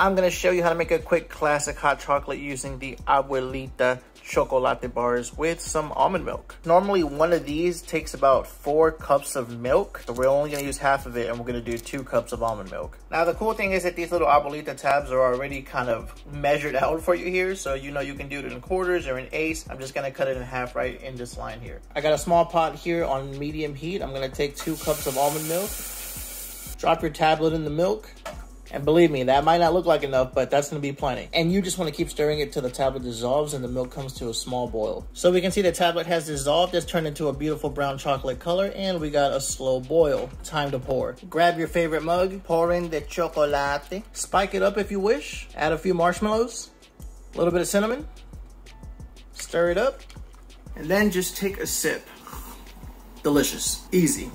I'm gonna show you how to make a quick classic hot chocolate using the Abuelita chocolate bars with some almond milk. Normally one of these takes about four cups of milk, so we're only gonna use half of it and we're gonna do two cups of almond milk. Now the cool thing is that these little Abuelita tabs are already kind of measured out for you here, so you know you can do it in quarters or in eighths. I'm just gonna cut it in half right in this line here. I got a small pot here on medium heat. I'm gonna take two cups of almond milk, drop your tablet in the milk, and believe me, that might not look like enough, but that's gonna be plenty. And you just wanna keep stirring it till the tablet dissolves and the milk comes to a small boil. So we can see the tablet has dissolved, it's turned into a beautiful brown chocolate color, and we got a slow boil. Time to pour. Grab your favorite mug, pour in the chocolate, spike it up if you wish, add a few marshmallows, a little bit of cinnamon, stir it up, and then just take a sip. Delicious, easy.